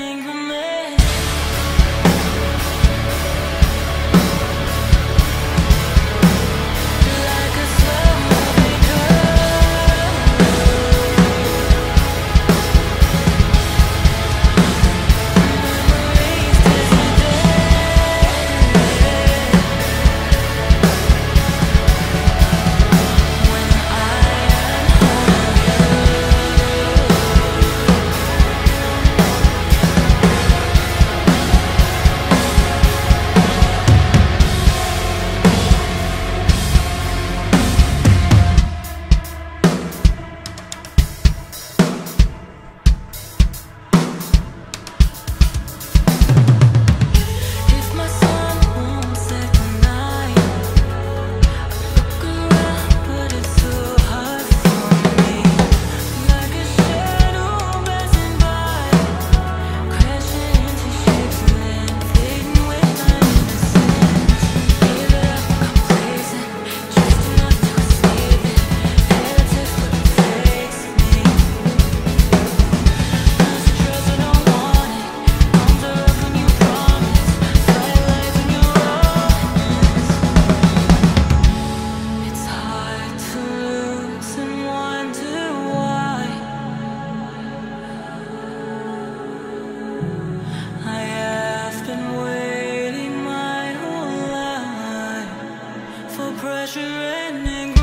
single man pressure and